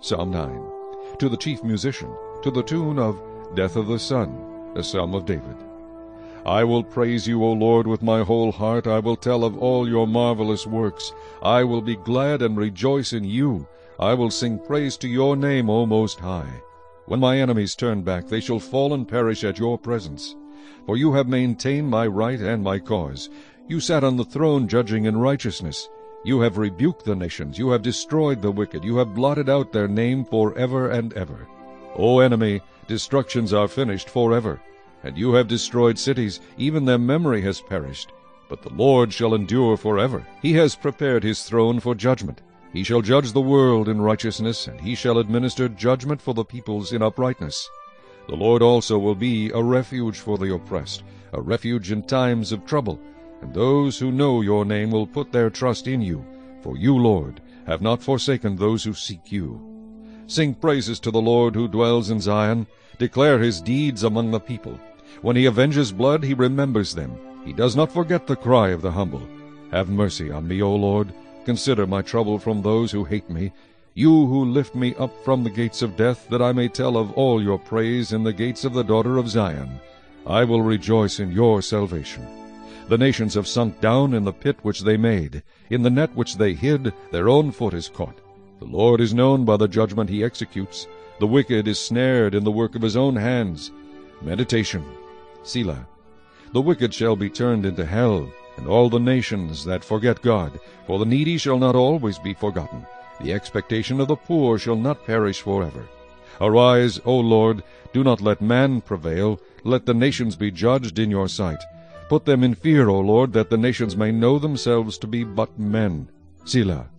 Psalm 9. To the chief musician, to the tune of Death of the Son, a psalm of David. I will praise you, O Lord, with my whole heart. I will tell of all your marvelous works. I will be glad and rejoice in you. I will sing praise to your name, O Most High. When my enemies turn back, they shall fall and perish at your presence. For you have maintained my right and my cause. You sat on the throne judging in righteousness. You have rebuked the nations. You have destroyed the wicked. You have blotted out their name for ever and ever. O enemy, destructions are finished forever. And you have destroyed cities, even their memory has perished. But the Lord shall endure forever. He has prepared his throne for judgment. He shall judge the world in righteousness, and he shall administer judgment for the peoples in uprightness. The Lord also will be a refuge for the oppressed, a refuge in times of trouble. And those who know your name will put their trust in you. For you, Lord, have not forsaken those who seek you. Sing praises to the Lord who dwells in Zion. Declare his deeds among the people. When he avenges blood, he remembers them. He does not forget the cry of the humble. Have mercy on me, O Lord. Consider my trouble from those who hate me. You who lift me up from the gates of death, that I may tell of all your praise in the gates of the daughter of Zion. I will rejoice in your salvation. The nations have sunk down in the pit which they made. In the net which they hid, their own foot is caught. The Lord is known by the judgment he executes. The wicked is snared in the work of his own hands. Meditation. Selah. The wicked shall be turned into hell, and all the nations that forget God. For the needy shall not always be forgotten. The expectation of the poor shall not perish forever. Arise, O Lord, do not let man prevail. Let the nations be judged in your sight. Put them in fear, O Lord, that the nations may know themselves to be but men. Selah.